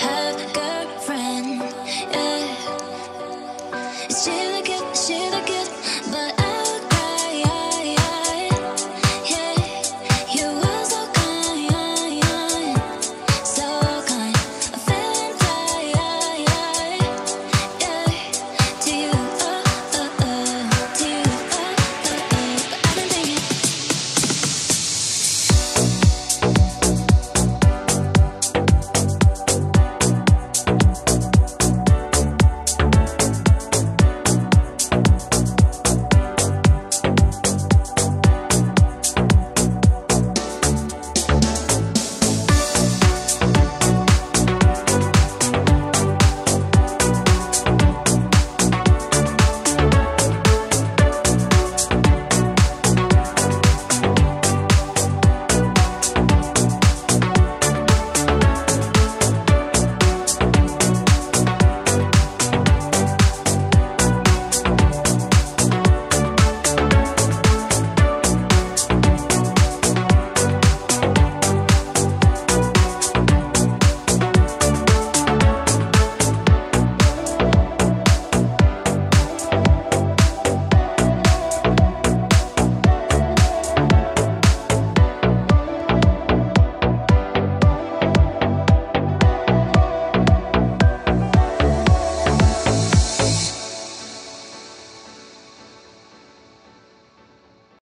have good.